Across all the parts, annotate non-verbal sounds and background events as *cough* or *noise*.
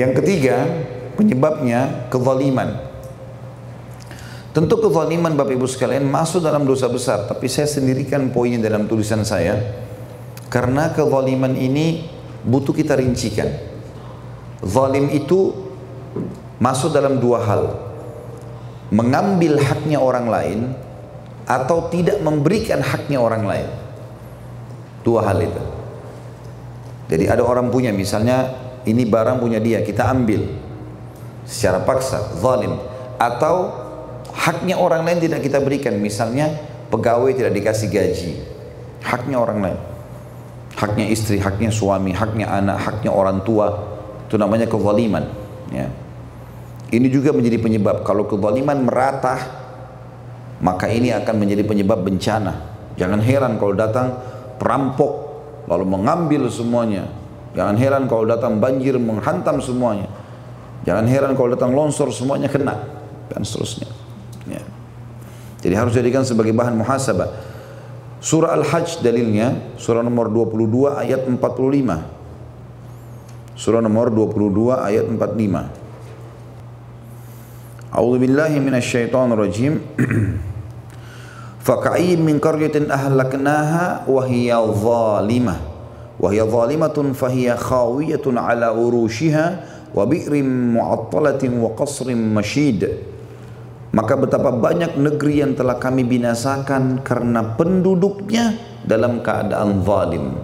Yang ketiga, penyebabnya kezaliman. Tentu kezaliman Bapak Ibu sekalian masuk dalam dosa besar, tapi saya sendirikan poinnya dalam tulisan saya. Karena kezaliman ini butuh kita rincikan. Zalim itu masuk dalam dua hal. Mengambil haknya orang lain atau tidak memberikan haknya orang lain. Dua hal itu. Jadi ada orang punya misalnya ini barang punya dia, kita ambil secara paksa, zalim atau haknya orang lain tidak kita berikan, misalnya pegawai tidak dikasih gaji, haknya orang lain. Haknya istri, haknya suami, haknya anak, haknya orang tua, itu namanya kezaliman, ya. Ini juga menjadi penyebab kalau kezaliman merata maka ini akan menjadi penyebab bencana. Jangan heran kalau datang perampok lalu mengambil semuanya. Jangan heran kalau datang banjir menghantam semuanya. Jangan heran kalau datang longsor semuanya kena dan seterusnya. Ya. Jadi harus jadikan sebagai bahan muhasabah. Surah Al-Hajj dalilnya surah nomor 22 ayat 45. Surah nomor 22 ayat 45. A'udzu billahi minasyaitonir rajim. *clears throat* Fakaim min qaryatin ahlaknaha wa hiya maka betapa banyak negeri yang telah kami binasakan karena penduduknya dalam keadaan zalim.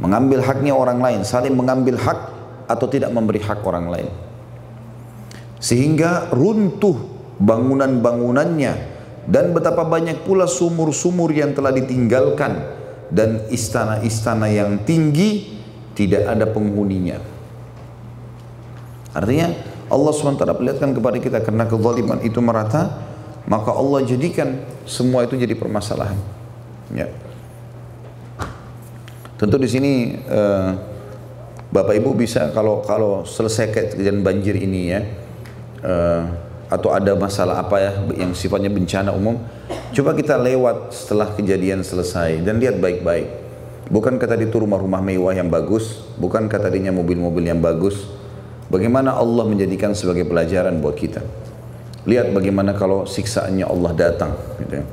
Mengambil haknya orang lain saling mengambil hak atau tidak memberi hak orang lain. Sehingga runtuh bangunan-bangunannya dan betapa banyak pula sumur-sumur yang telah ditinggalkan dan istana-istana yang tinggi tidak ada penghuninya. Artinya Allah SWT perlihatkan kepada kita karena kezaliman itu merata, maka Allah jadikan semua itu jadi permasalahan. Ya. Tentu di sini uh, Bapak Ibu bisa kalau kalau selesai kejadian banjir ini ya, uh, atau ada masalah apa ya yang sifatnya bencana umum, coba kita lewat setelah kejadian selesai dan lihat baik-baik. Bukan kata itu rumah-rumah mewah yang bagus, bukan kata tadinya mobil-mobil yang bagus. Bagaimana Allah menjadikan sebagai pelajaran buat kita. Lihat bagaimana kalau siksaannya Allah datang. Gitu. Ya.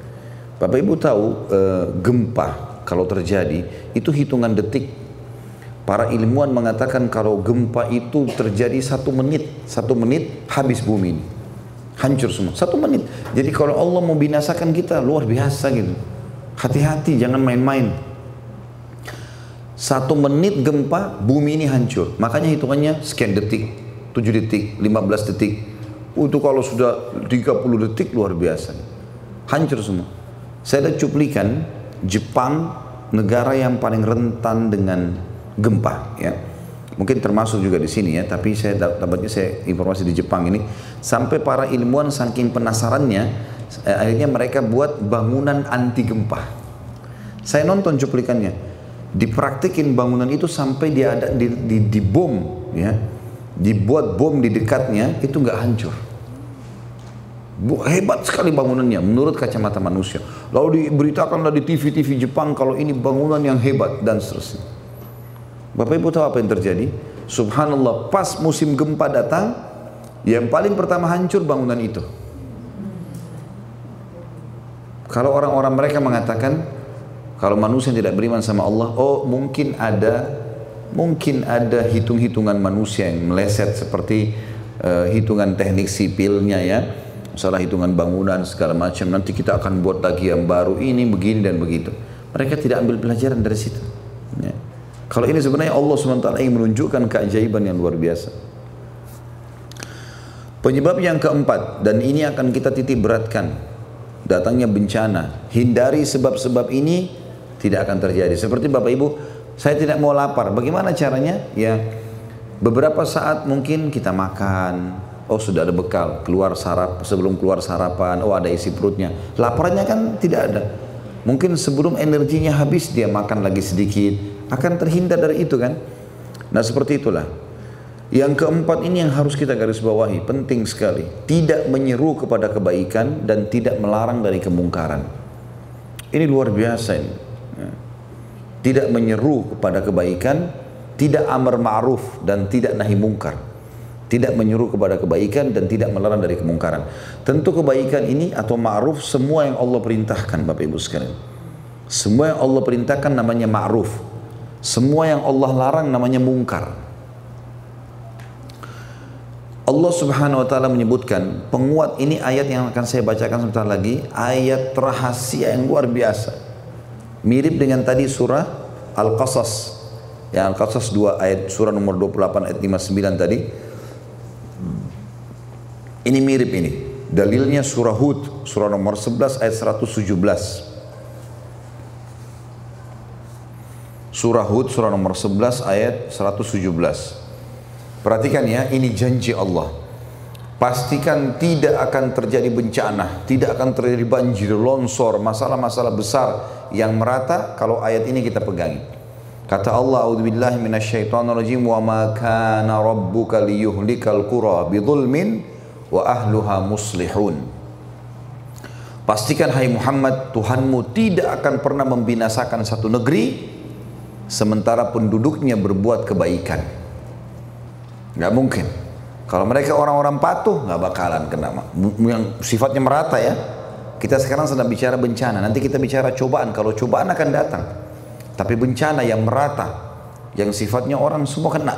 Bapak Ibu tahu uh, gempa kalau terjadi itu hitungan detik Para ilmuwan mengatakan kalau gempa itu terjadi satu menit, satu menit habis bumi ini. Hancur semua, satu menit. Jadi kalau Allah mau binasakan kita, luar biasa gitu. Hati-hati, jangan main-main. Satu menit gempa, bumi ini hancur. Makanya hitungannya sekian detik, 7 detik, 15 detik. Itu kalau sudah 30 detik luar biasa. Hancur semua. Saya ada cuplikan Jepang negara yang paling rentan dengan gempa ya. Mungkin termasuk juga di sini ya, tapi saya dapatnya saya informasi di Jepang ini sampai para ilmuwan saking penasarannya eh, akhirnya mereka buat bangunan anti gempa. Saya nonton cuplikannya. Dipraktikin bangunan itu sampai dia ada di, di, di bom ya. Dibuat bom di dekatnya itu nggak hancur. Hebat sekali bangunannya menurut kacamata manusia. Lalu diberitakanlah di TV-TV Jepang kalau ini bangunan yang hebat dan seterusnya. Bapak Ibu tahu apa yang terjadi? Subhanallah, pas musim gempa datang, yang paling pertama hancur bangunan itu. Kalau orang-orang mereka mengatakan, kalau manusia tidak beriman sama Allah, oh mungkin ada mungkin ada hitung-hitungan manusia yang meleset seperti uh, hitungan teknik sipilnya ya, salah hitungan bangunan segala macam. Nanti kita akan buat lagi yang baru ini begini dan begitu. Mereka tidak ambil pelajaran dari situ. Kalau ini sebenarnya Allah SWT yang menunjukkan keajaiban yang luar biasa. Penyebab yang keempat, dan ini akan kita titik beratkan, datangnya bencana. Hindari sebab-sebab ini tidak akan terjadi. Seperti Bapak Ibu, saya tidak mau lapar. Bagaimana caranya? Ya, beberapa saat mungkin kita makan, oh sudah ada bekal, keluar sarap sebelum keluar sarapan, oh ada isi perutnya. Laparnya kan tidak ada. Mungkin sebelum energinya habis dia makan lagi sedikit, akan terhindar dari itu kan. Nah seperti itulah. Yang keempat ini yang harus kita garis bawahi, penting sekali. Tidak menyeru kepada kebaikan dan tidak melarang dari kemungkaran. Ini luar biasa ini. Ya. Tidak menyeru kepada kebaikan tidak amar ma'ruf dan tidak nahi mungkar. Tidak menyuruh kepada kebaikan dan tidak melarang dari kemungkaran. Tentu kebaikan ini atau ma'ruf semua yang Allah perintahkan Bapak Ibu sekalian. Semua yang Allah perintahkan namanya ma'ruf. Semua yang Allah larang namanya mungkar. Allah Subhanahu wa taala menyebutkan penguat ini ayat yang akan saya bacakan sebentar lagi, ayat rahasia yang luar biasa. Mirip dengan tadi surah Al-Qasas. Ya Al-Qasas 2 ayat surah nomor 28 ayat 59 tadi. Ini mirip ini. Dalilnya surah Hud, surah nomor 11 ayat 117. Surah Hud surah nomor 11 ayat 117. Perhatikan ya, ini janji Allah. Pastikan tidak akan terjadi bencana, tidak akan terjadi banjir, longsor, masalah-masalah besar yang merata kalau ayat ini kita pegangi. Kata Allah, "A'udzubillahi minasyaitonirrajim wa ma kana rabbuka liyuhlikal qura bidzulmin wa ahluha muslihun." Pastikan hai Muhammad, Tuhanmu tidak akan pernah membinasakan satu negeri sementara penduduknya berbuat kebaikan. Nggak mungkin. Kalau mereka orang-orang patuh, nggak bakalan kena. Yang sifatnya merata ya. Kita sekarang sedang bicara bencana, nanti kita bicara cobaan. Kalau cobaan akan datang. Tapi bencana yang merata, yang sifatnya orang semua kena.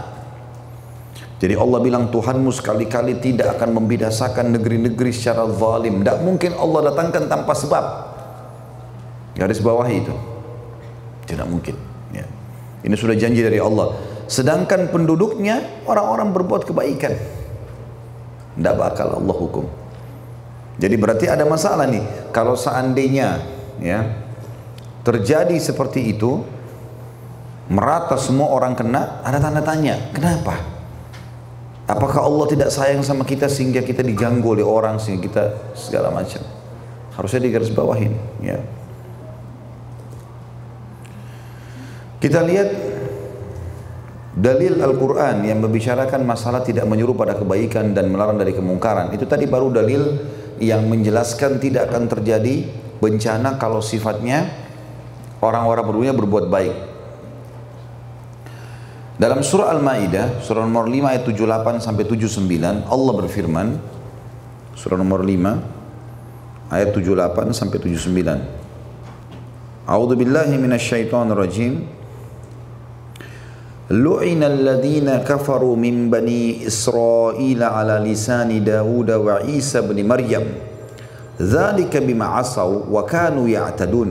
Jadi Allah bilang Tuhanmu sekali-kali tidak akan membidasakan negeri-negeri secara zalim. Tidak mungkin Allah datangkan tanpa sebab. Garis bawah itu. Tidak mungkin. Ini sudah janji dari Allah. Sedangkan penduduknya orang-orang berbuat kebaikan. Tidak bakal Allah hukum. Jadi berarti ada masalah nih. Kalau seandainya ya terjadi seperti itu, merata semua orang kena, ada tanda tanya. Kenapa? Apakah Allah tidak sayang sama kita sehingga kita diganggu oleh orang sehingga kita segala macam? Harusnya digaris bawahin. Ya. Kita lihat Dalil Al-Quran yang membicarakan masalah tidak menyuruh pada kebaikan dan melarang dari kemungkaran. Itu tadi baru dalil yang menjelaskan tidak akan terjadi bencana kalau sifatnya orang-orang berdunia berbuat baik. Dalam surah Al-Maidah, surah nomor 5 ayat 78 sampai 79, Allah berfirman, surah nomor 5 ayat 78 sampai 79. A'udzu. لعن الذين كفروا من بني إسرائيل على لسان داود وعيسى بن مريم ذلك بما عصوا وكانوا يعتدون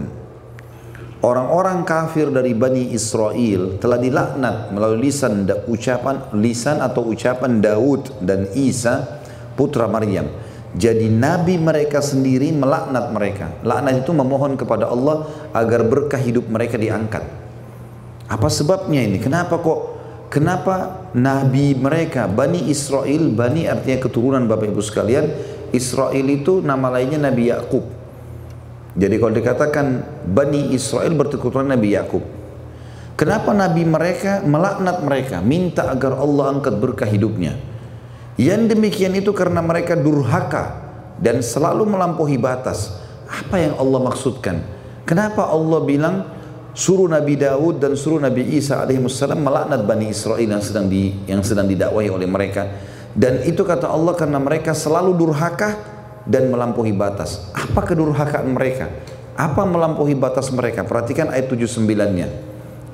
Orang-orang kafir dari Bani Israel telah dilaknat melalui lisan ucapan lisan atau ucapan Daud dan Isa putra Maryam. Jadi nabi mereka sendiri melaknat mereka. Laknat itu memohon kepada Allah agar berkah hidup mereka diangkat. Apa sebabnya ini? Kenapa kok Kenapa nabi mereka Bani Israel, Bani artinya keturunan Bapak Ibu sekalian, Israel itu nama lainnya Nabi Yakub. Jadi kalau dikatakan Bani Israel berketurunan Nabi Yakub. Kenapa nabi mereka melaknat mereka, minta agar Allah angkat berkah hidupnya? Yang demikian itu karena mereka durhaka dan selalu melampaui batas. Apa yang Allah maksudkan? Kenapa Allah bilang suruh Nabi Daud dan suruh Nabi Isa alaihissalam melaknat Bani Israel yang sedang di yang sedang didakwahi oleh mereka. Dan itu kata Allah karena mereka selalu durhaka dan melampaui batas. Apa kedurhakaan mereka? Apa melampaui batas mereka? Perhatikan ayat 79-nya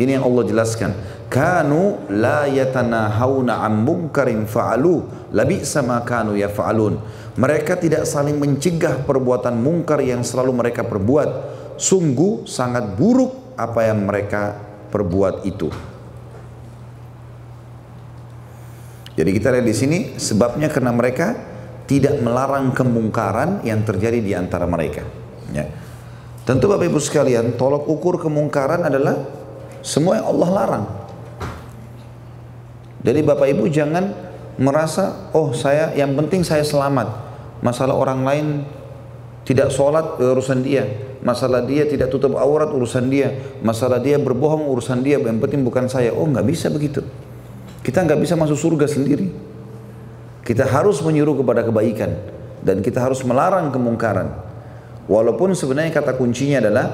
ini yang Allah jelaskan. Kanu la yatanahawna an munkarin fa'alu labi sama kanu yaf'alun. Mereka tidak saling mencegah perbuatan mungkar yang selalu mereka perbuat. Sungguh sangat buruk apa yang mereka perbuat itu. Jadi kita lihat di sini sebabnya karena mereka tidak melarang kemungkaran yang terjadi di antara mereka. Ya. Tentu Bapak Ibu sekalian, tolok ukur kemungkaran adalah semua yang Allah larang. Jadi Bapak Ibu jangan merasa, oh saya yang penting saya selamat. Masalah orang lain tidak sholat urusan dia. Masalah dia tidak tutup aurat urusan dia. Masalah dia berbohong urusan dia. Yang penting bukan saya. Oh nggak bisa begitu. Kita nggak bisa masuk surga sendiri. Kita harus menyuruh kepada kebaikan dan kita harus melarang kemungkaran. Walaupun sebenarnya kata kuncinya adalah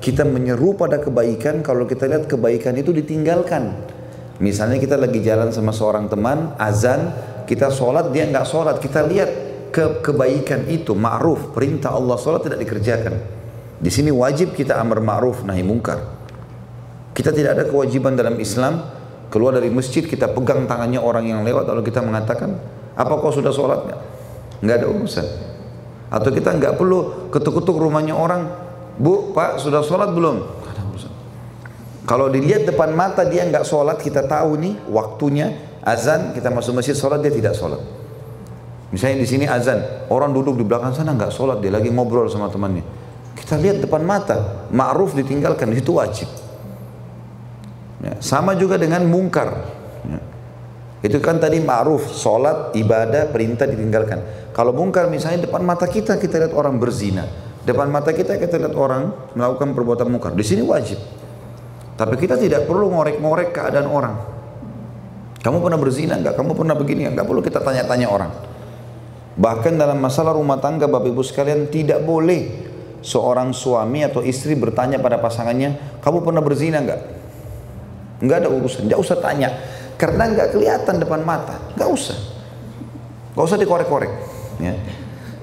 kita menyeru pada kebaikan kalau kita lihat kebaikan itu ditinggalkan. Misalnya kita lagi jalan sama seorang teman, azan, kita sholat, dia nggak sholat, kita lihat ke kebaikan itu, ma'ruf, perintah Allah sholat tidak dikerjakan. Di sini wajib kita amar ma'ruf nahi mungkar. Kita tidak ada kewajiban dalam Islam keluar dari masjid kita pegang tangannya orang yang lewat lalu kita mengatakan apa kau sudah sholat nggak? Nggak ada urusan. Atau kita nggak perlu ketuk-ketuk rumahnya orang, bu, pak sudah sholat belum? Nggak ada urusan. Kalau dilihat depan mata dia nggak sholat kita tahu nih waktunya azan kita masuk masjid sholat dia tidak sholat. Misalnya di sini azan, orang duduk di belakang sana nggak sholat dia lagi ngobrol sama temannya. Kita lihat depan mata, ma'ruf ditinggalkan itu wajib. Ya, sama juga dengan mungkar. Ya. Itu kan tadi ma'ruf, sholat, ibadah, perintah ditinggalkan. Kalau mungkar misalnya depan mata kita kita lihat orang berzina, depan mata kita kita lihat orang melakukan perbuatan mungkar. Di sini wajib. Tapi kita tidak perlu ngorek-ngorek keadaan orang. Kamu pernah berzina enggak? Kamu pernah begini enggak? perlu kita tanya-tanya orang. Bahkan dalam masalah rumah tangga Bapak Ibu sekalian tidak boleh seorang suami atau istri bertanya pada pasangannya, kamu pernah berzina enggak? nggak ada urusan nggak usah tanya. Karena nggak kelihatan depan mata. Nggak usah. Nggak usah dikorek-korek ya.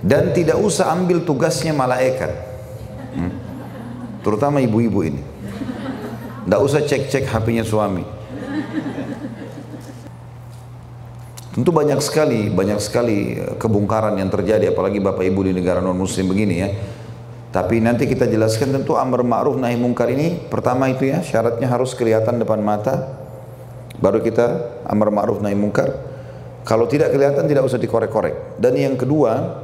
dan tidak usah ambil tugasnya malaikat. Hmm. terutama ibu-ibu ini. Nggak usah cek-cek HP-nya suami. Tentu banyak sekali banyak sekali eh, kebongkaran yang terjadi apalagi bapak ibu di negara non muslim begini ya tapi nanti kita jelaskan tentu amar ma'ruf nahi mungkar ini pertama itu ya syaratnya harus kelihatan depan mata baru kita amar ma'ruf nahi mungkar. Kalau tidak kelihatan tidak usah dikorek-korek. Dan yang kedua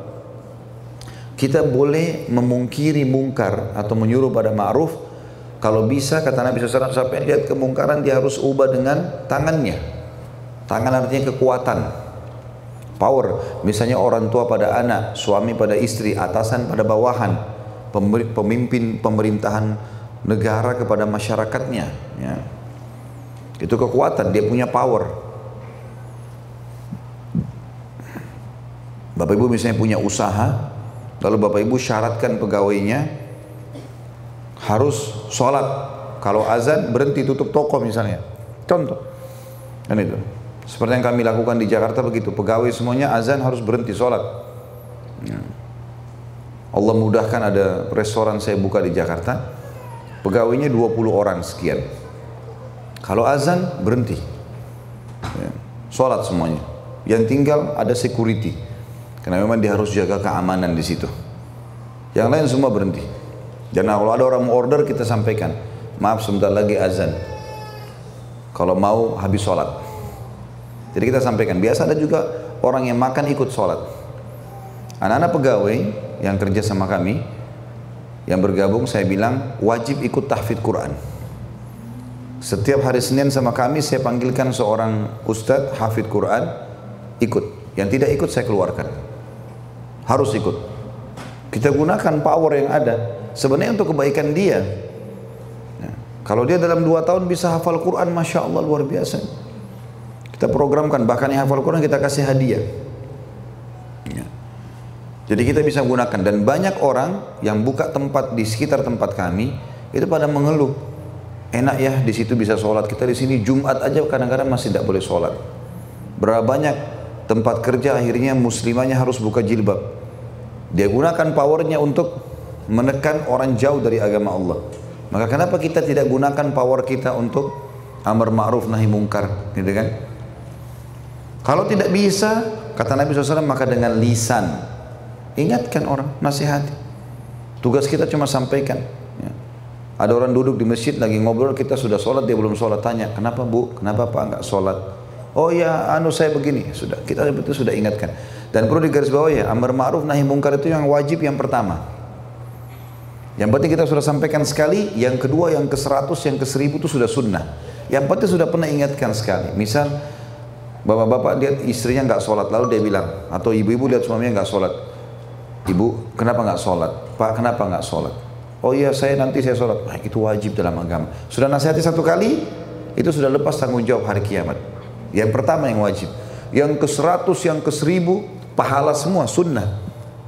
kita boleh memungkiri mungkar atau menyuruh pada ma'ruf kalau bisa kata Nabi SAW sampai lihat kemungkaran dia harus ubah dengan tangannya. Tangan artinya kekuatan. Power. Misalnya orang tua pada anak, suami pada istri, atasan pada bawahan pemimpin pemerintahan negara kepada masyarakatnya ya. itu kekuatan dia punya power. Bapak Ibu misalnya punya usaha lalu Bapak Ibu syaratkan pegawainya harus sholat. Kalau azan berhenti tutup toko misalnya. Contoh. Kan itu. Seperti yang kami lakukan di Jakarta begitu. Pegawai semuanya azan harus berhenti sholat. Ya. Allah mudahkan ada restoran saya buka di Jakarta. Pegawainya 20 orang sekian. Kalau azan berhenti. Ya, sholat semuanya. Yang tinggal ada security. Karena memang dia harus jaga keamanan di situ. Yang lain semua berhenti. Dan kalau ada orang mau order kita sampaikan maaf sebentar lagi azan. Kalau mau habis sholat. Jadi kita sampaikan. Biasa ada juga orang yang makan ikut sholat. Anak-anak pegawai yang kerja sama kami yang bergabung saya bilang wajib ikut tahfidz Quran. Setiap hari Senin sama kami saya panggilkan seorang ustadz hafid Quran ikut. Yang tidak ikut saya keluarkan. Harus ikut. Kita gunakan power yang ada. Sebenarnya untuk kebaikan dia. Ya. kalau dia dalam dua tahun bisa hafal Quran Masya Allah luar biasa. Kita programkan. Bahkan yang hafal Quran kita kasih hadiah jadi kita bisa gunakan dan banyak orang yang buka tempat di sekitar tempat kami itu pada mengeluh. Enak ya di situ bisa sholat. Kita di sini Jumat aja kadang-kadang masih tidak boleh sholat. Berapa banyak tempat kerja akhirnya muslimahnya harus buka jilbab. Dia gunakan powernya untuk menekan orang jauh dari agama Allah. Maka kenapa kita tidak gunakan power kita untuk amar ma'ruf nahi mungkar, gitu kan? Kalau tidak bisa, kata Nabi SAW, maka dengan lisan, Ingatkan orang, nasihati. Tugas kita cuma sampaikan. Ya. Ada orang duduk di masjid lagi ngobrol, kita sudah sholat, dia belum sholat. Tanya, kenapa bu? Kenapa pak nggak sholat? Oh ya, anu saya begini. Sudah, kita betul sudah ingatkan. Dan perlu digaris bawah ya, amar ma'ruf nahi mungkar itu yang wajib yang pertama. Yang penting kita sudah sampaikan sekali, yang kedua, yang ke seratus, yang ke seribu itu sudah sunnah. Yang penting sudah pernah ingatkan sekali. Misal, bapak-bapak lihat istrinya nggak sholat, lalu dia bilang, atau ibu-ibu lihat suaminya nggak sholat. Ibu, kenapa nggak sholat? Pak, kenapa nggak sholat? Oh iya, saya nanti saya sholat. Nah, itu wajib dalam agama. Sudah nasihati satu kali, itu sudah lepas tanggung jawab hari kiamat. Yang pertama yang wajib. Yang ke seratus, yang ke seribu, pahala semua, sunnah.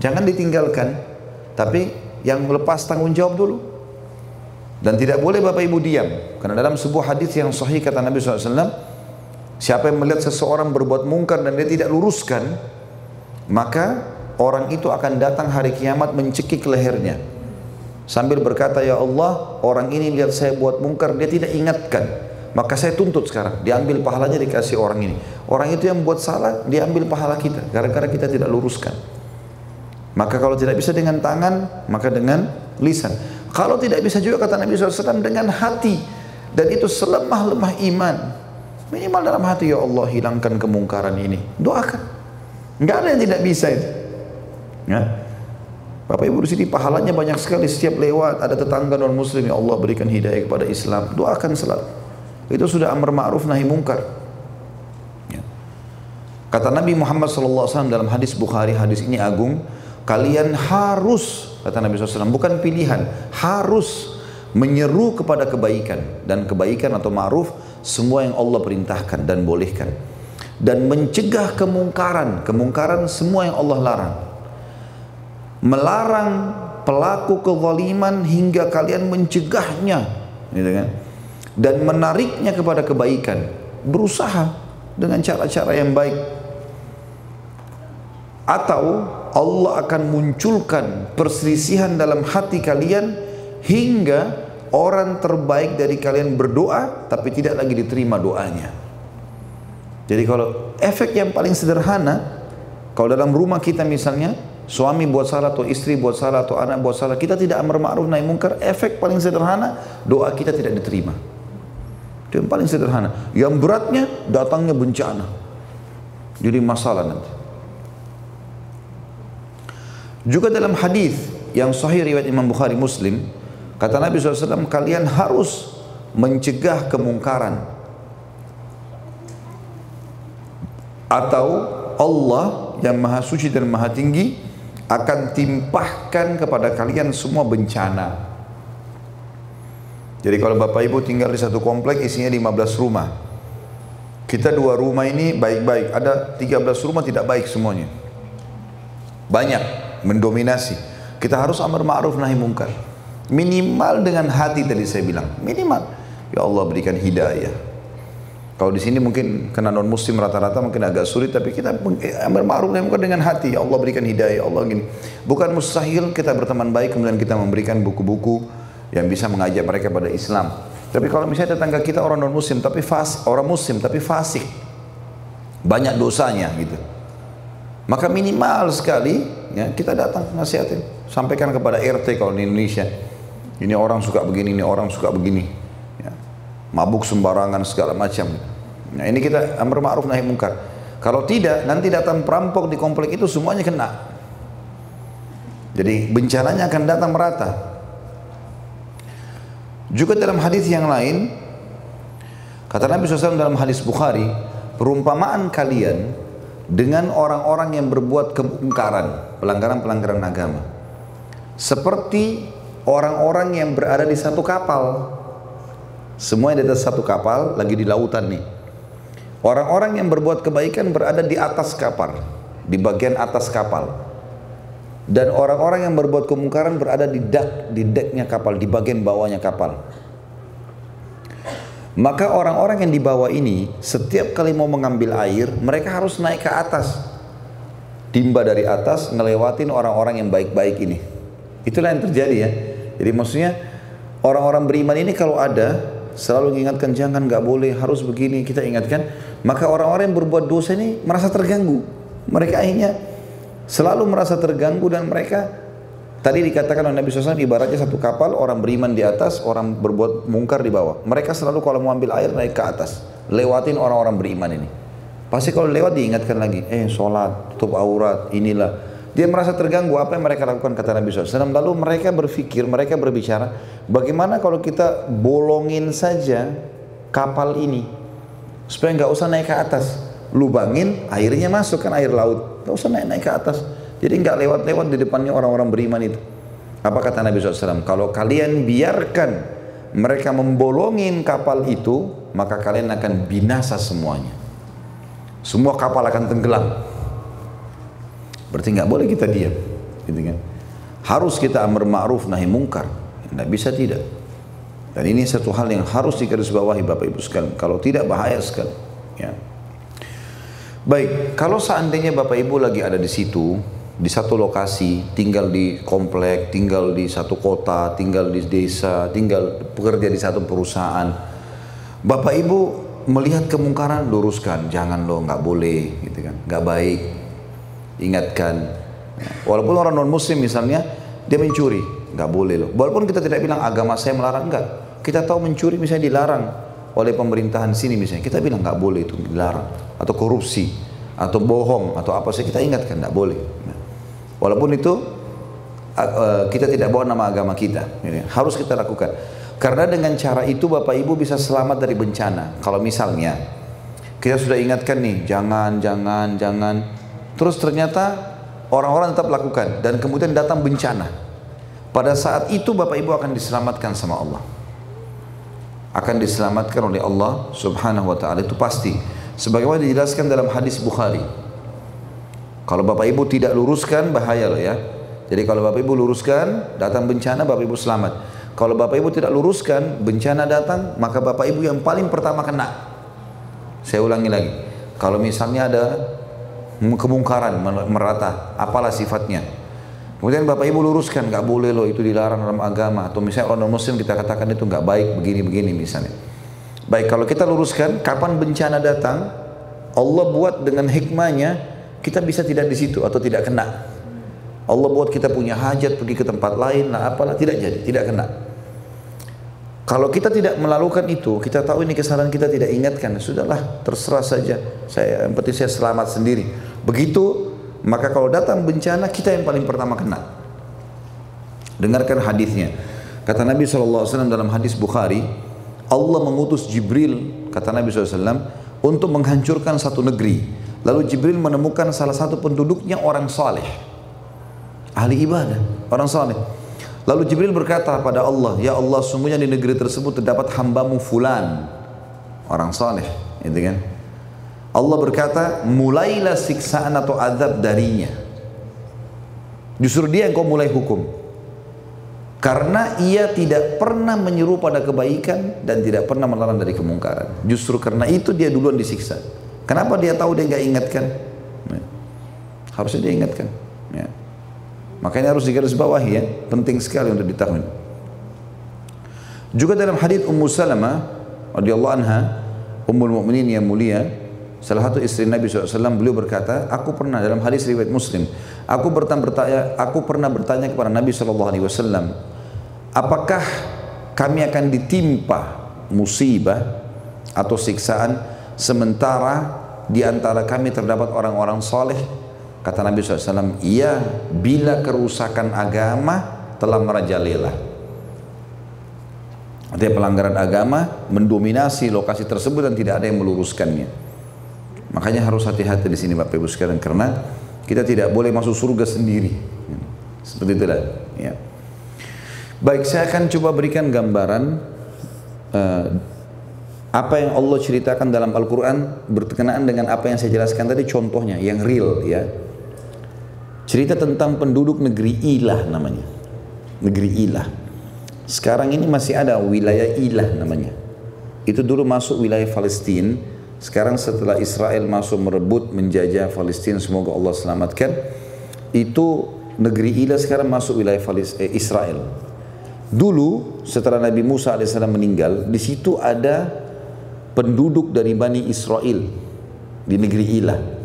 Jangan ditinggalkan. Tapi yang lepas tanggung jawab dulu. Dan tidak boleh Bapak Ibu diam. Karena dalam sebuah hadis yang sahih kata Nabi SAW, siapa yang melihat seseorang berbuat mungkar dan dia tidak luruskan, maka orang itu akan datang hari kiamat mencekik lehernya. Sambil berkata, Ya Allah, orang ini lihat saya buat mungkar, dia tidak ingatkan. Maka saya tuntut sekarang, diambil pahalanya dikasih orang ini. Orang itu yang buat salah, diambil pahala kita. Gara-gara kita tidak luruskan. Maka kalau tidak bisa dengan tangan, maka dengan lisan. Kalau tidak bisa juga kata Nabi SAW dengan hati. Dan itu selemah-lemah iman. Minimal dalam hati, ya Allah hilangkan kemungkaran ini. Doakan. Enggak ada yang tidak bisa itu. Ya. Bapak Ibu di sini pahalanya banyak sekali. Setiap lewat ada tetangga non muslim ya Allah berikan hidayah kepada Islam. Doakan selalu. Itu sudah amar ma'ruf nahi mungkar. Ya. kata Nabi Muhammad SAW dalam hadis Bukhari hadis ini agung kalian harus kata Nabi SAW bukan pilihan harus menyeru kepada kebaikan. Dan kebaikan atau ma'ruf semua yang Allah perintahkan dan bolehkan. Dan mencegah kemungkaran. Kemungkaran semua yang Allah larang melarang pelaku kezaliman hingga kalian mencegahnya gitu kan? Dan menariknya kepada kebaikan. Berusaha dengan cara-cara yang baik. Atau Allah akan munculkan perselisihan dalam hati kalian hingga orang terbaik dari kalian berdoa tapi tidak lagi diterima doanya. Jadi kalau efek yang paling sederhana kalau dalam rumah kita misalnya suami buat salah atau istri buat salah atau anak buat salah kita tidak amar ma'ruf nahi mungkar efek paling sederhana doa kita tidak diterima. Itu yang paling sederhana. Yang beratnya datangnya bencana. Jadi masalah nanti. Juga dalam hadis yang sahih riwayat Imam Bukhari Muslim, kata Nabi SAW, kalian harus mencegah kemungkaran. Atau Allah yang maha suci dan maha tinggi akan timpahkan kepada kalian semua bencana. Jadi kalau Bapak Ibu tinggal di satu komplek isinya 15 rumah. Kita dua rumah ini baik-baik, ada 13 rumah tidak baik semuanya. Banyak mendominasi. Kita harus amar ma'ruf nahi mungkar. Minimal dengan hati tadi saya bilang, minimal. Ya Allah berikan hidayah. Kalau di sini mungkin kena non muslim rata-rata mungkin agak sulit tapi kita amar ma'ruf nahi mungkar dengan hati. Ya Allah berikan hidayah, ya Allah gini. Bukan mustahil kita berteman baik kemudian kita memberikan buku-buku yang bisa mengajak mereka pada Islam. Tapi kalau misalnya tetangga kita orang non muslim tapi fas, orang muslim tapi fasik. Banyak dosanya gitu. Maka minimal sekali ya kita datang nasihatin, sampaikan kepada RT kalau di Indonesia. Ini orang suka begini, ini orang suka begini. Mabuk sembarangan segala macam. Nah ini kita amar ma'ruf nahi mungkar. Kalau tidak, nanti datang perampok di komplek itu semuanya kena. Jadi bencananya akan datang merata. Juga dalam hadis yang lain, kata Nabi SAW dalam hadis Bukhari, perumpamaan kalian dengan orang-orang yang berbuat kemungkaran, pelanggaran-pelanggaran agama. Seperti orang-orang yang berada di satu kapal. Semua di atas satu kapal, lagi di lautan nih. Orang-orang yang berbuat kebaikan berada di atas kapal, di bagian atas kapal. Dan orang-orang yang berbuat kemungkaran berada di deck, di decknya kapal, di bagian bawahnya kapal. Maka orang-orang yang di bawah ini setiap kali mau mengambil air, mereka harus naik ke atas. Timba dari atas ngelewatin orang-orang yang baik-baik ini. Itulah yang terjadi ya. Jadi maksudnya orang-orang beriman ini kalau ada selalu mengingatkan jangan nggak boleh harus begini kita ingatkan maka orang-orang yang berbuat dosa ini merasa terganggu mereka akhirnya selalu merasa terganggu dan mereka Tadi dikatakan oleh Nabi SAW ibaratnya satu kapal orang beriman di atas, orang berbuat mungkar di bawah. Mereka selalu kalau mau ambil air naik ke atas, lewatin orang-orang beriman ini. Pasti kalau lewat diingatkan lagi, eh sholat, tutup aurat, inilah. Dia merasa terganggu apa yang mereka lakukan kata Nabi SAW. Lalu mereka berpikir, mereka berbicara, bagaimana kalau kita bolongin saja kapal ini supaya nggak usah naik ke atas, lubangin airnya masuk kan air laut, nggak usah naik naik ke atas. Jadi nggak lewat-lewat di depannya orang-orang beriman itu. Apa kata Nabi SAW? Kalau kalian biarkan mereka membolongin kapal itu, maka kalian akan binasa semuanya. Semua kapal akan tenggelam. Berarti nggak boleh kita diam, gitu kan? Harus kita amar ma'ruf nahi mungkar. Tidak bisa tidak. Dan ini satu hal yang harus digarisbawahi Bapak Ibu sekalian. Kalau tidak bahaya sekali. Ya. Baik, kalau seandainya Bapak Ibu lagi ada di situ, di satu lokasi, tinggal di komplek, tinggal di satu kota, tinggal di desa, tinggal bekerja di satu perusahaan, Bapak Ibu melihat kemungkaran luruskan, jangan lo nggak boleh, gitu kan, nggak baik, ingatkan. Walaupun orang non Muslim misalnya dia mencuri, nggak boleh loh. Walaupun kita tidak bilang agama saya melarang, enggak. Kita tahu mencuri misalnya dilarang oleh pemerintahan sini misalnya, kita bilang nggak boleh itu dilarang. Atau korupsi, atau bohong, atau apa sih kita ingatkan nggak boleh. Walaupun itu kita tidak bawa nama agama kita, harus kita lakukan. Karena dengan cara itu Bapak Ibu bisa selamat dari bencana. Kalau misalnya kita sudah ingatkan nih, jangan, jangan, jangan. Terus ternyata orang-orang tetap lakukan dan kemudian datang bencana. Pada saat itu Bapak Ibu akan diselamatkan sama Allah. Akan diselamatkan oleh Allah Subhanahu wa taala itu pasti. Sebagaimana dijelaskan dalam hadis Bukhari. Kalau Bapak Ibu tidak luruskan bahaya loh ya. Jadi kalau Bapak Ibu luruskan, datang bencana Bapak Ibu selamat. Kalau Bapak Ibu tidak luruskan, bencana datang, maka Bapak Ibu yang paling pertama kena. Saya ulangi lagi. Kalau misalnya ada kemungkaran merata, apalah sifatnya? Kemudian Bapak Ibu luruskan, nggak boleh loh itu dilarang dalam agama. Atau misalnya orang muslim kita katakan itu nggak baik begini-begini misalnya. Baik kalau kita luruskan, kapan bencana datang, Allah buat dengan hikmahnya kita bisa tidak di situ atau tidak kena. Allah buat kita punya hajat pergi ke tempat lain, lah apalah tidak jadi, tidak kena. Kalau kita tidak melakukan itu, kita tahu ini kesalahan kita tidak ingatkan, sudahlah terserah saja. Saya yang saya selamat sendiri. Begitu maka kalau datang bencana kita yang paling pertama kena. Dengarkan hadisnya. Kata Nabi SAW dalam hadis Bukhari, Allah mengutus Jibril, kata Nabi SAW, untuk menghancurkan satu negeri. Lalu Jibril menemukan salah satu penduduknya orang saleh, ahli ibadah, orang saleh. Lalu Jibril berkata pada Allah, Ya Allah, sungguhnya di negeri tersebut terdapat hambamu fulan, orang saleh, itu kan? Allah berkata, mulailah siksaan atau azab darinya. Justru dia yang kau mulai hukum. Karena ia tidak pernah menyeru pada kebaikan dan tidak pernah melarang dari kemungkaran. Justru karena itu dia duluan disiksa. Kenapa dia tahu dia nggak ingatkan? Ya. Harusnya dia ingatkan. Ya. Makanya harus digaris bawah ya, penting sekali untuk ditahui. Juga dalam hadis Ummu Salamah radhiyallahu anha, Ummul Mukminin yang mulia, Salah satu istri Nabi SAW beliau berkata, aku pernah dalam hadis riwayat Muslim, aku bertanya, aku pernah bertanya kepada Nabi SAW, apakah kami akan ditimpa musibah atau siksaan sementara di antara kami terdapat orang-orang soleh? Kata Nabi SAW, iya bila kerusakan agama telah merajalela. Artinya pelanggaran agama mendominasi lokasi tersebut dan tidak ada yang meluruskannya. Makanya harus hati-hati di sini Bapak Ibu sekalian karena kita tidak boleh masuk surga sendiri. Seperti itulah. Ya. Baik, saya akan coba berikan gambaran uh, apa yang Allah ceritakan dalam Al-Quran berkenaan dengan apa yang saya jelaskan tadi contohnya yang real ya. Cerita tentang penduduk negeri Ilah namanya. Negeri Ilah. Sekarang ini masih ada wilayah Ilah namanya. Itu dulu masuk wilayah Palestina sekarang setelah Israel masuk merebut menjajah Palestina semoga Allah selamatkan itu negeri Ilah sekarang masuk wilayah eh, Israel. Dulu setelah Nabi Musa AS meninggal di situ ada penduduk dari Bani Israel di negeri Ilah.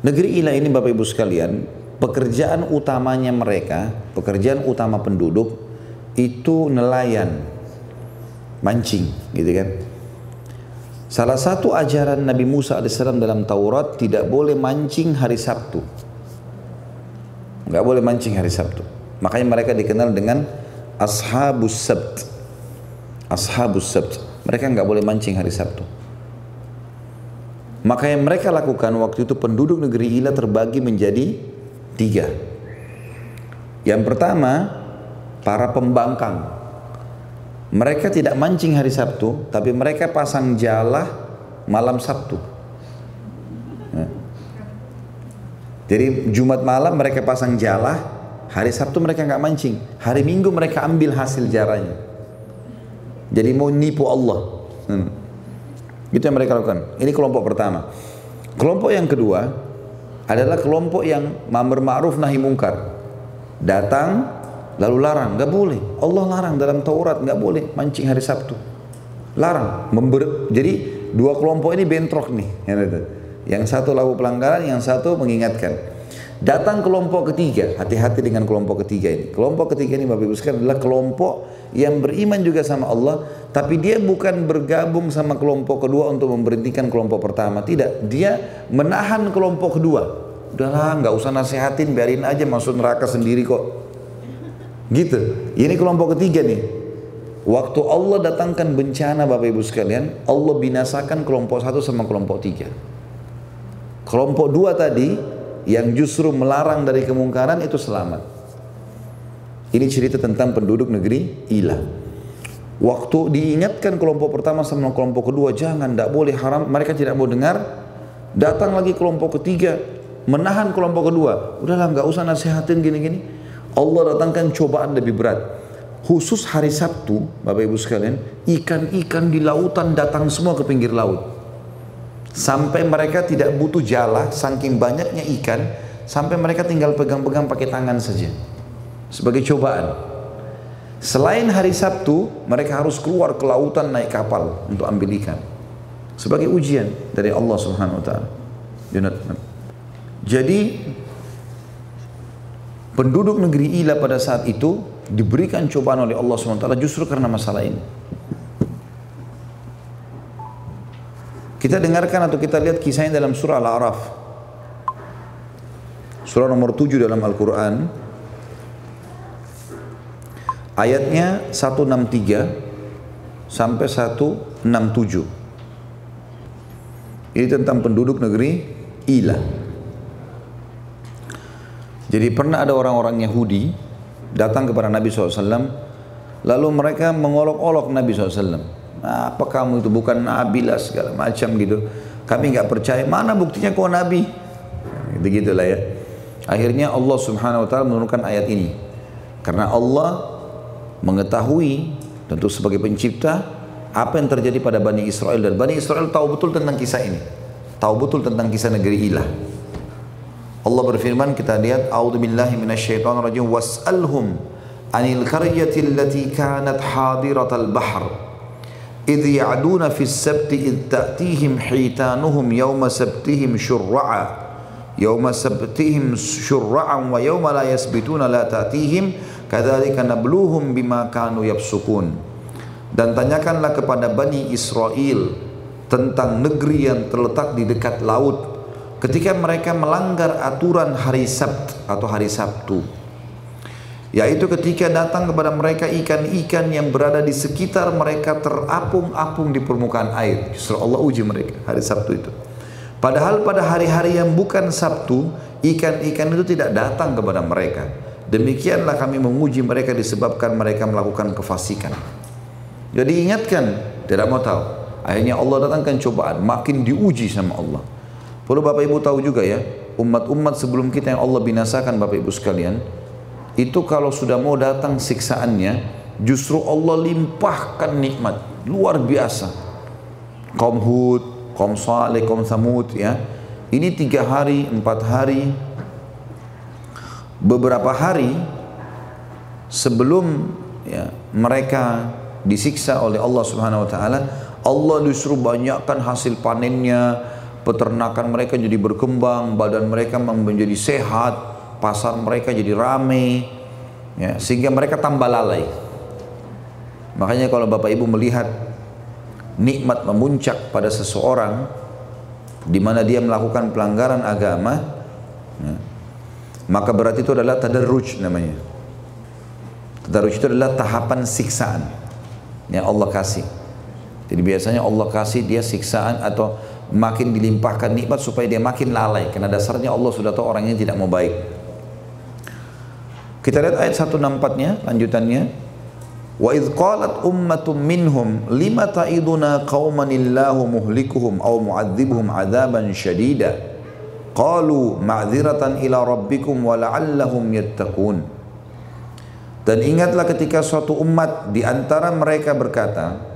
Negeri Ilah ini Bapak Ibu sekalian pekerjaan utamanya mereka, pekerjaan utama penduduk itu nelayan, mancing gitu kan. Salah satu ajaran Nabi Musa AS dalam Taurat tidak boleh mancing hari Sabtu. Nggak boleh mancing hari Sabtu. Makanya mereka dikenal dengan Ashabus Sabt. Ashabus Sabt. Mereka nggak boleh mancing hari Sabtu. Maka yang mereka lakukan waktu itu penduduk negeri Ila terbagi menjadi tiga. Yang pertama, para pembangkang. Mereka tidak mancing hari Sabtu, tapi mereka pasang jala malam Sabtu. Ya. Jadi Jumat malam mereka pasang jala, hari Sabtu mereka nggak mancing, hari Minggu mereka ambil hasil jaranya. Jadi mau nipu Allah. Hmm. Itu yang mereka lakukan. Ini kelompok pertama. Kelompok yang kedua adalah kelompok yang mamar ma'ruf nahi mungkar. Datang lalu larang, nggak boleh. Allah larang dalam Taurat nggak boleh mancing hari Sabtu. Larang. Member, jadi dua kelompok ini bentrok nih. Yang satu lakukan pelanggaran, yang satu mengingatkan. Datang kelompok ketiga, hati-hati dengan kelompok ketiga ini. Kelompok ketiga ini Bapak Ibu sekalian adalah kelompok yang beriman juga sama Allah, tapi dia bukan bergabung sama kelompok kedua untuk memberhentikan kelompok pertama. Tidak, dia menahan kelompok kedua. Udahlah, nggak usah nasihatin, biarin aja masuk neraka sendiri kok. Gitu. Ini kelompok ketiga nih. Waktu Allah datangkan bencana Bapak Ibu sekalian, Allah binasakan kelompok satu sama kelompok tiga. Kelompok dua tadi yang justru melarang dari kemungkaran itu selamat. Ini cerita tentang penduduk negeri Ila. Waktu diingatkan kelompok pertama sama kelompok kedua, jangan, tidak boleh haram, mereka tidak mau dengar. Datang lagi kelompok ketiga, menahan kelompok kedua. Udahlah, nggak usah nasihatin gini-gini. Allah datangkan cobaan lebih berat. Khusus hari Sabtu, Bapak Ibu sekalian, ikan-ikan di lautan datang semua ke pinggir laut. Sampai mereka tidak butuh jala, saking banyaknya ikan, sampai mereka tinggal pegang-pegang pakai tangan saja. Sebagai cobaan. Selain hari Sabtu, mereka harus keluar ke lautan naik kapal untuk ambil ikan. Sebagai ujian dari Allah Subhanahu wa taala. Jadi penduduk negeri Ila pada saat itu diberikan cobaan oleh Allah Subhanahu taala justru karena masalah ini. Kita dengarkan atau kita lihat kisahnya dalam surah Al-A'raf. Surah nomor 7 dalam Al-Quran. Ayatnya 163 sampai 167. Ini tentang penduduk negeri Ila. Jadi pernah ada orang-orang Yahudi datang kepada Nabi SAW lalu mereka mengolok-olok Nabi SAW apa kamu itu bukan nabi lah segala macam gitu. Kami nggak percaya. Mana buktinya kau nabi? Begitulah ya. Akhirnya Allah Subhanahu wa taala menurunkan ayat ini. Karena Allah mengetahui tentu sebagai pencipta apa yang terjadi pada Bani Israel dan Bani Israel tahu betul tentang kisah ini. Tahu betul tentang kisah negeri Ilah. Allah berfirman kita lihat a'udzubillahi minasyaitonirrajim was'alhum anil qaryati allati kanat hadiratal bahr إذ يعدون في السبت إذ تأتيهم حيتانهم يوم سبتهم شرعا يوم سبتهم شرعا ويوم لا يسبتون لا تأتيهم كذلك نبلوهم بما كانوا يفسقون. Dan tanyakanlah kepada Bani Israel tentang negeri yang terletak di dekat laut. Ketika mereka melanggar aturan hari Sabt atau hari Sabtu yaitu ketika datang kepada mereka ikan-ikan yang berada di sekitar mereka terapung-apung di permukaan air. Justru Allah uji mereka hari Sabtu itu. Padahal pada hari-hari yang bukan Sabtu, ikan-ikan itu tidak datang kepada mereka. Demikianlah kami menguji mereka disebabkan mereka melakukan kefasikan. Jadi ingatkan, tidak mau tahu. Akhirnya Allah datangkan cobaan, makin diuji sama Allah. Perlu Bapak Ibu tahu juga ya, umat-umat sebelum kita yang Allah binasakan Bapak Ibu sekalian, itu kalau sudah mau datang siksaannya justru Allah limpahkan nikmat. Luar biasa. Kaum Hud, kaum Saleh, kaum Samud ya. Ini tiga hari, empat hari. Beberapa hari sebelum ya, mereka disiksa oleh Allah Subhanahu Wa Taala Allah justru banyakkan hasil panennya peternakan mereka jadi berkembang badan mereka menjadi sehat pasar mereka jadi ramai, ya, sehingga mereka tambah lalai. Makanya kalau Bapak Ibu melihat nikmat memuncak pada seseorang di mana dia melakukan pelanggaran agama, ya, maka berarti itu adalah tadarruj namanya. Tadarruj itu adalah tahapan siksaan yang Allah kasih. Jadi biasanya Allah kasih dia siksaan atau makin dilimpahkan nikmat supaya dia makin lalai karena dasarnya Allah sudah tahu orangnya tidak mau baik. Kita lihat ayat 164-nya, lanjutannya. Wa idh qalat ummatum minhum lima ta'iduna qauman illahu muhlikuhum aw mu'adzibuhum adzaban syadida. Qalu ma'dziratan ila rabbikum wa la'allahum yattaqun. Dan ingatlah ketika suatu umat di antara mereka berkata,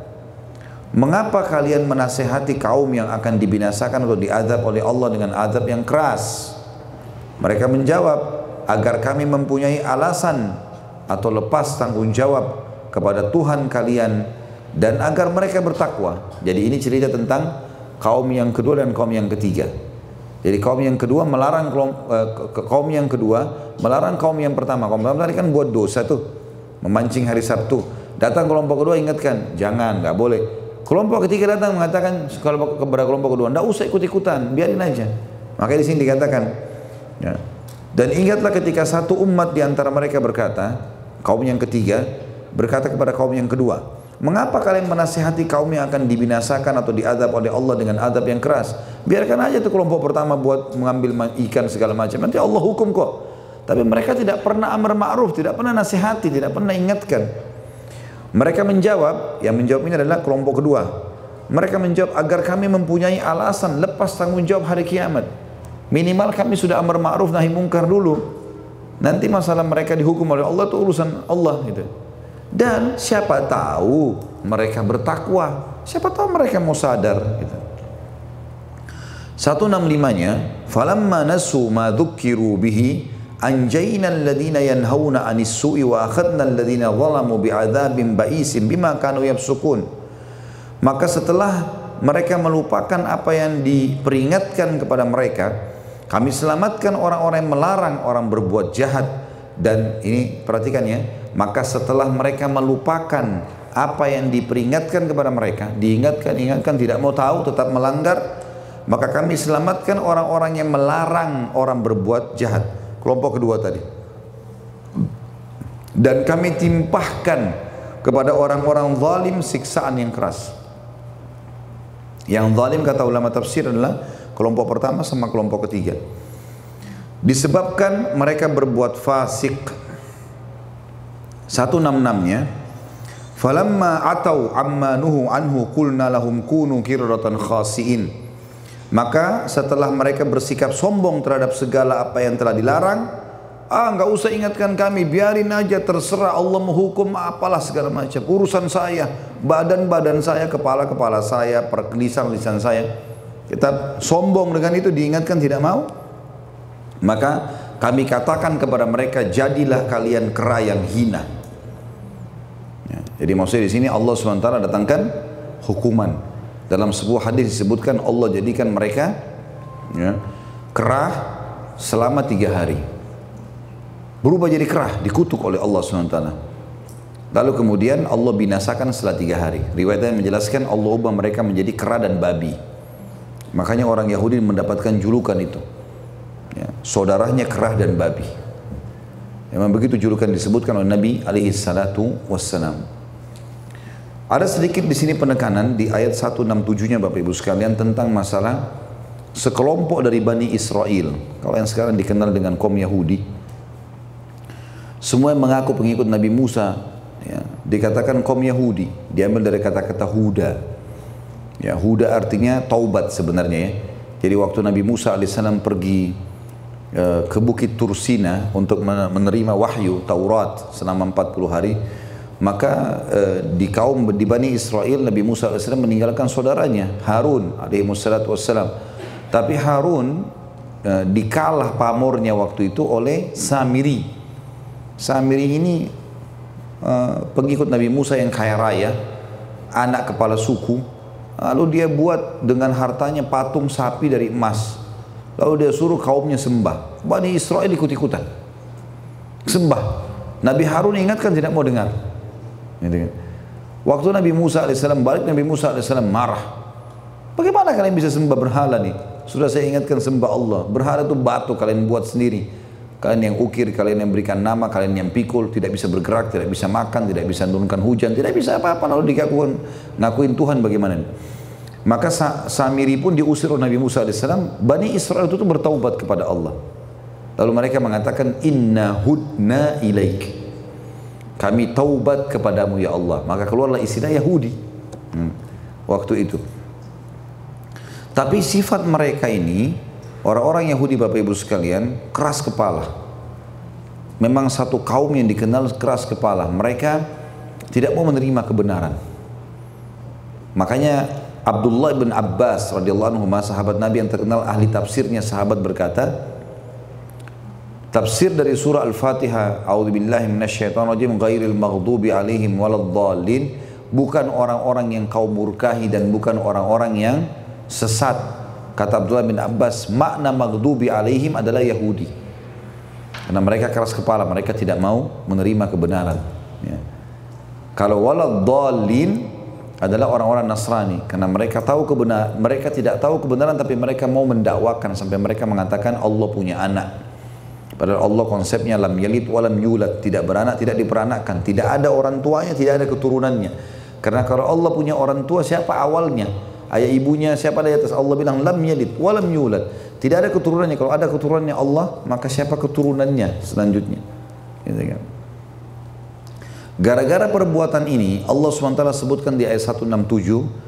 Mengapa kalian menasehati kaum yang akan dibinasakan atau diadab oleh Allah dengan adab yang keras? Mereka menjawab, agar kami mempunyai alasan atau lepas tanggung jawab kepada Tuhan kalian dan agar mereka bertakwa. Jadi ini cerita tentang kaum yang kedua dan kaum yang ketiga. Jadi kaum yang kedua melarang eh, kaum yang kedua melarang kaum yang pertama. Kaum pertama tadi kan buat dosa tuh, memancing hari Sabtu. Datang kelompok kedua ingatkan, jangan, nggak boleh. Kelompok ketiga datang mengatakan kalau kepada kelompok kedua, tidak usah ikut-ikutan, biarin aja. Makanya di sini dikatakan, ya. Dan ingatlah ketika satu umat di antara mereka berkata, kaum yang ketiga berkata kepada kaum yang kedua, mengapa kalian menasihati kaum yang akan dibinasakan atau diadab oleh Allah dengan adab yang keras? Biarkan aja tuh kelompok pertama buat mengambil ikan segala macam, nanti Allah hukum kok. Tapi mereka tidak pernah amar ma'ruf, tidak pernah nasihati, tidak pernah ingatkan. Mereka menjawab, yang menjawab ini adalah kelompok kedua. Mereka menjawab agar kami mempunyai alasan lepas tanggung jawab hari kiamat. Minimal kami sudah amar ma'ruf nahi mungkar dulu. Nanti masalah mereka dihukum oleh Allah itu urusan Allah gitu. Dan siapa tahu mereka bertakwa. Siapa tahu mereka mau sadar gitu. 165-nya, falamma nasu ma dzukiru bihi anjayna alladhina yanhauna anis su'i wa akhadna alladhina zalamu bi'adzabin ba'isin bima kanu yafsukun maka setelah mereka melupakan apa yang diperingatkan kepada mereka kami selamatkan orang-orang yang melarang orang berbuat jahat. Dan ini perhatikan ya maka setelah mereka melupakan apa yang diperingatkan kepada mereka diingatkan ingatkan tidak mau tahu tetap melanggar maka kami selamatkan orang-orang yang melarang orang berbuat jahat. Kelompok kedua tadi. Dan kami timpahkan kepada orang-orang zalim siksaan yang keras. Yang zalim kata ulama tafsir adalah kelompok pertama sama kelompok ketiga. Disebabkan mereka berbuat fasik. 166 nya falamma atau amma nuhu anhu qulna lahum kunu kirdatan khasiin. Maka setelah mereka bersikap sombong terhadap segala apa yang telah dilarang, ah nggak usah ingatkan kami, biarin aja terserah Allah menghukum apalah segala macam. Urusan saya, badan-badan saya, kepala-kepala saya, lisan-lisan saya. Kita sombong dengan itu diingatkan tidak mau. Maka kami katakan kepada mereka jadilah kalian kera yang hina. Ya, jadi maksudnya di sini Allah swt datangkan hukuman dalam sebuah hadis disebutkan Allah jadikan mereka ya, kerah selama tiga hari. Berubah jadi kerah, dikutuk oleh Allah SWT. Lalu kemudian Allah binasakan setelah tiga hari. Riwayatnya menjelaskan Allah ubah mereka menjadi kera dan babi. Makanya orang Yahudi mendapatkan julukan itu. Ya, saudaranya kerah dan babi. Memang begitu julukan disebutkan oleh Nabi alaihi salatu wassalam. Ada sedikit di sini penekanan di ayat 167-nya Bapak Ibu sekalian tentang masalah sekelompok dari Bani Israel. Kalau yang sekarang dikenal dengan kaum Yahudi. Semua yang mengaku pengikut Nabi Musa. Ya, dikatakan kaum Yahudi. Diambil dari kata-kata Huda. Ya, Huda artinya taubat sebenarnya ya. Jadi waktu Nabi Musa AS pergi uh, ke Bukit Tursina untuk menerima wahyu Taurat selama 40 hari maka eh, di kaum di Bani Israel Nabi Musa AS meninggalkan saudaranya Harun wassalam. Tapi Harun eh, dikalah pamornya waktu itu oleh Samiri. Samiri ini eh, pengikut Nabi Musa yang kaya raya anak kepala suku lalu dia buat dengan hartanya patung sapi dari emas lalu dia suruh kaumnya sembah Bani Israel ikut-ikutan sembah Nabi Harun ingatkan tidak mau dengar Gitu kan. Waktu Nabi Musa AS balik, Nabi Musa AS marah. Bagaimana kalian bisa sembah berhala nih? Sudah saya ingatkan sembah Allah. Berhala itu batu kalian buat sendiri. Kalian yang ukir, kalian yang berikan nama, kalian yang pikul, tidak bisa bergerak, tidak bisa makan, tidak bisa menurunkan hujan, tidak bisa apa-apa. Lalu dikakuin, ngakuin Tuhan bagaimana nih? Maka Samiri pun diusir oleh Nabi Musa AS. Bani Israel itu bertaubat kepada Allah. Lalu mereka mengatakan, Inna hudna ilaik kami taubat kepadamu ya Allah maka keluarlah istilah Yahudi hmm. waktu itu tapi sifat mereka ini orang-orang Yahudi Bapak Ibu sekalian keras kepala memang satu kaum yang dikenal keras kepala. Mereka tidak mau menerima kebenaran. Makanya Abdullah bin Abbas radhiyallahu anhu sahabat Nabi yang terkenal ahli tafsirnya sahabat berkata tafsir dari surah Al-Fatihah a'udzubillahi minasyaitonirrajim ghairil maghdubi alaihim waladdallin bukan orang-orang yang kau murkahi dan bukan orang-orang yang sesat kata Abdullah bin Abbas makna maghdubi alaihim adalah Yahudi. Karena mereka keras kepala mereka tidak mau menerima kebenaran ya. kalau waladdallin adalah orang-orang Nasrani karena mereka tahu kebenaran mereka tidak tahu kebenaran tapi mereka mau mendakwakan sampai mereka mengatakan Allah punya anak. Padahal Allah konsepnya lam yalid walam yulad. Tidak beranak tidak diperanakkan. Tidak ada orang tuanya tidak ada keturunannya. Karena kalau Allah punya orang tua siapa awalnya ayah ibunya siapa di atas Allah bilang lam yalid walam yulad. Tidak ada keturunannya. Kalau ada keturunannya Allah maka siapa keturunannya selanjutnya? Gitu kan. Gara-gara perbuatan ini Allah SWT sebutkan di ayat 167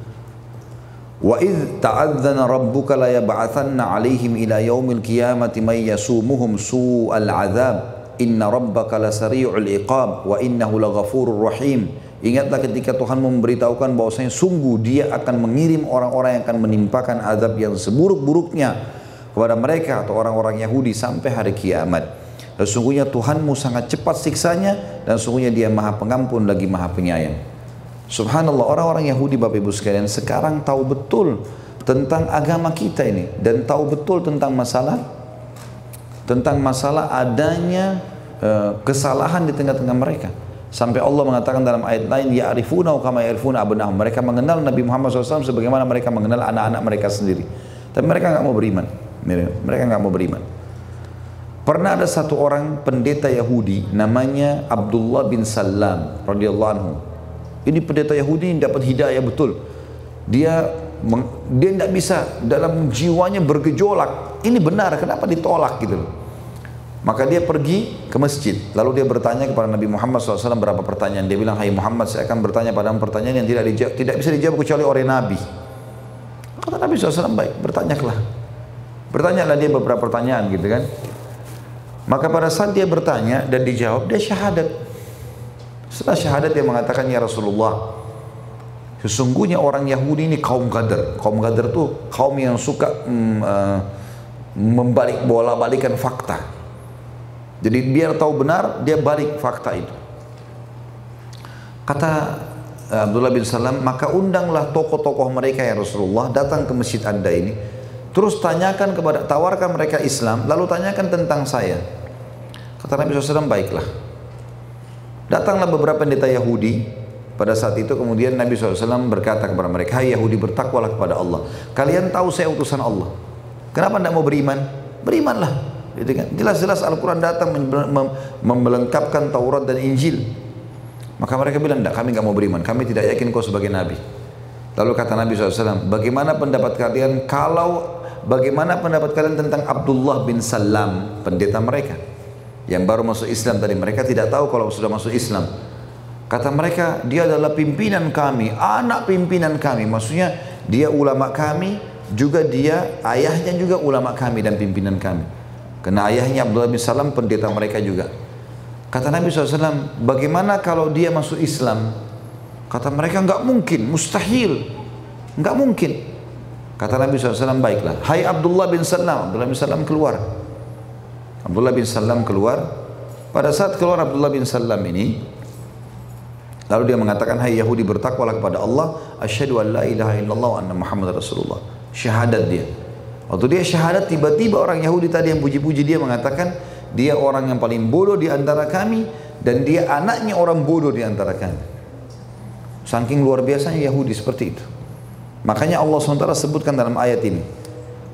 Wa idh ta'adzana rabbuka la yab'athanna 'alaihim ila yaumil qiyamati may yasumuhum su'al 'adzab inna rabbaka lasari'ul iqab wa innahu laghafurur rahim Ingatlah ketika Tuhan memberitahukan bahwasanya sungguh dia akan mengirim orang-orang yang akan menimpakan azab yang seburuk-buruknya kepada mereka atau orang-orang Yahudi sampai hari kiamat. Sesungguhnya Tuhanmu sangat cepat siksanya dan sesungguhnya dia maha pengampun lagi maha penyayang. Subhanallah orang-orang Yahudi Bapak Ibu sekalian sekarang tahu betul tentang agama kita ini dan tahu betul tentang masalah tentang masalah adanya uh, kesalahan di tengah-tengah mereka. Sampai Allah mengatakan dalam ayat lain, Ya arifuna kama yarifuna abnahum. Mereka mengenal Nabi Muhammad SAW sebagaimana mereka mengenal anak-anak mereka sendiri. Tapi mereka nggak mau beriman. Mereka nggak mau beriman. Pernah ada satu orang pendeta Yahudi namanya Abdullah bin Salam radhiyallahu anhu. Ini pendeta Yahudi yang dapat hidayah betul. Dia dia tidak bisa dalam jiwanya bergejolak. Ini benar, kenapa ditolak gitu. Maka dia pergi ke masjid. Lalu dia bertanya kepada Nabi Muhammad SAW berapa pertanyaan. Dia bilang, Hai Muhammad, saya akan bertanya pada pertanyaan yang tidak dijawab, tidak bisa dijawab kecuali oleh Nabi. Kata Nabi SAW, baik, bertanyalah. Bertanyalah dia beberapa pertanyaan gitu kan. Maka pada saat dia bertanya dan dijawab, dia syahadat. Setelah syahadat dia mengatakan, Ya Rasulullah, sesungguhnya orang Yahudi ini kaum gadar. Kaum gadar itu kaum yang suka mm, uh, membalik bola balikan fakta. Jadi biar tahu benar, dia balik fakta itu. Kata uh, Abdullah bin Salam, maka undanglah tokoh-tokoh mereka ya Rasulullah datang ke masjid anda ini Terus tanyakan kepada, tawarkan mereka Islam, lalu tanyakan tentang saya. Kata Nabi SAW, baiklah. Datanglah beberapa pendeta Yahudi, pada saat itu kemudian Nabi SAW berkata kepada mereka, Hai Yahudi bertakwalah kepada Allah. Kalian tahu saya utusan Allah. Kenapa tidak mau beriman? Berimanlah. Gitu kan? Jelas-jelas Al-Quran datang melengkapkan Taurat dan Injil. Maka mereka bilang, tidak kami nggak mau beriman. Kami tidak yakin kau sebagai Nabi. Lalu kata Nabi SAW, bagaimana pendapat kalian kalau Bagaimana pendapat kalian tentang Abdullah bin Salam, pendeta mereka? Yang baru masuk Islam tadi, mereka tidak tahu kalau sudah masuk Islam. Kata mereka, dia adalah pimpinan kami, anak pimpinan kami. Maksudnya, dia ulama kami, juga dia, ayahnya juga ulama kami dan pimpinan kami. Karena ayahnya Abdullah bin Salam pendeta mereka juga. Kata Nabi SAW, bagaimana kalau dia masuk Islam? Kata mereka, enggak mungkin, mustahil. Enggak mungkin. Kata Nabi SAW, baiklah. Hai Abdullah bin Salam. Abdullah bin Salam keluar. Abdullah bin Salam keluar. Pada saat keluar Abdullah bin Salam ini, lalu dia mengatakan, Hai Yahudi bertakwalah kepada Allah. Asyhadu an la ilaha illallah wa anna Muhammad Rasulullah. Syahadat dia. Waktu dia syahadat, tiba-tiba orang Yahudi tadi yang puji-puji dia mengatakan, dia orang yang paling bodoh di antara kami, dan dia anaknya orang bodoh di antara kami. Saking luar biasanya Yahudi seperti itu. Makanya Allah SWT sebutkan dalam ayat ini.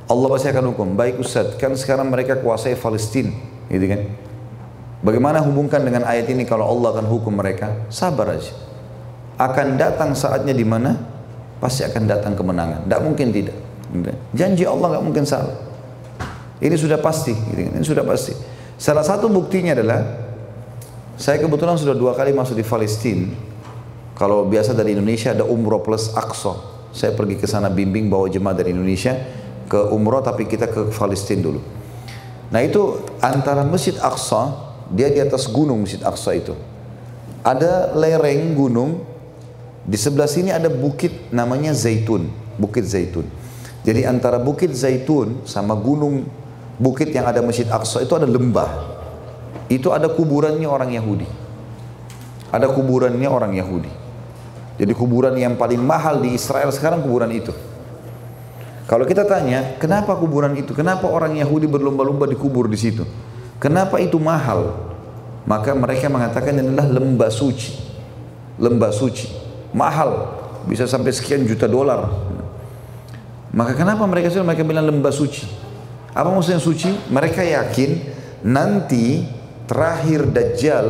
Allah pasti akan hukum. Baik Ustaz, kan sekarang mereka kuasai Palestina, gitu kan? Bagaimana hubungkan dengan ayat ini kalau Allah akan hukum mereka? Sabar aja. Akan datang saatnya di mana pasti akan datang kemenangan. Tidak mungkin tidak. Janji Allah nggak mungkin salah. Ini sudah pasti, gitu kan? ini sudah pasti. Salah satu buktinya adalah saya kebetulan sudah dua kali masuk di Palestina. Kalau biasa dari Indonesia ada umroh plus Aqsa. Saya pergi ke sana bimbing bawa jemaah dari Indonesia ke umroh tapi kita ke Palestina dulu. Nah itu antara Masjid Aqsa dia di atas gunung Masjid Aqsa itu. Ada lereng gunung, di sebelah sini ada bukit namanya Zaitun, Bukit Zaitun. Jadi antara Bukit Zaitun sama gunung bukit yang ada Masjid Aqsa itu ada lembah. Itu ada kuburannya orang Yahudi. Ada kuburannya orang Yahudi. Jadi kuburan yang paling mahal di Israel sekarang kuburan itu. Kalau kita tanya, kenapa kuburan itu? Kenapa orang Yahudi berlomba-lomba dikubur di situ? Kenapa itu mahal? Maka mereka mengatakan ini adalah lembah suci. Lembah suci. Mahal. Bisa sampai sekian juta dolar. Maka kenapa mereka sudah mereka bilang lembah suci? Apa maksudnya suci? Mereka yakin nanti terakhir Dajjal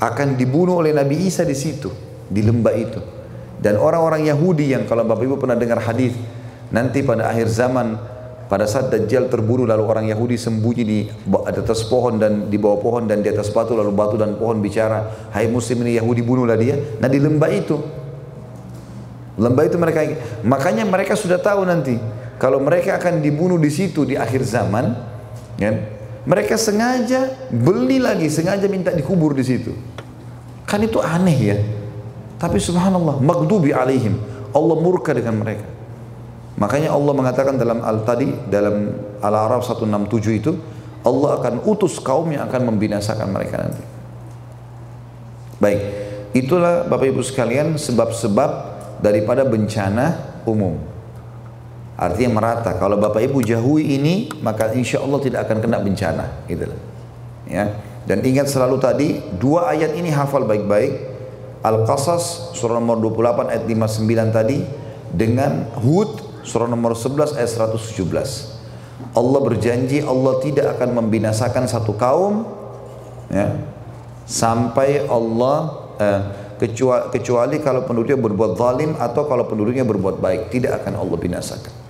akan dibunuh oleh Nabi Isa di situ, di lembah itu. Dan orang-orang Yahudi yang kalau Bapak Ibu pernah dengar hadis Nanti pada akhir zaman pada saat Dajjal terbunuh lalu orang Yahudi sembunyi di atas pohon dan di bawah pohon dan di atas batu lalu batu dan pohon bicara hai muslim ini Yahudi bunuhlah dia nah di lembah itu lembah itu mereka makanya mereka sudah tahu nanti kalau mereka akan dibunuh di situ di akhir zaman ya, mereka sengaja beli lagi sengaja minta dikubur di situ. Kan itu aneh ya. Tapi subhanallah magdubi alaihim. Allah murka dengan mereka. Makanya Allah mengatakan dalam al tadi dalam Al-Araf 167 itu Allah akan utus kaum yang akan membinasakan mereka nanti. Baik, itulah Bapak Ibu sekalian sebab-sebab daripada bencana umum. Artinya merata. Kalau Bapak Ibu jauhi ini, maka insya Allah tidak akan kena bencana. Gitu. Ya. Dan ingat selalu tadi, dua ayat ini hafal baik-baik. Al-Qasas surah nomor 28 ayat 59 tadi dengan Hud surah nomor 11 ayat 117. Allah berjanji Allah tidak akan membinasakan satu kaum ya, sampai Allah eh, kecuali, kecuali kalau penduduknya berbuat zalim atau kalau penduduknya berbuat baik tidak akan Allah binasakan.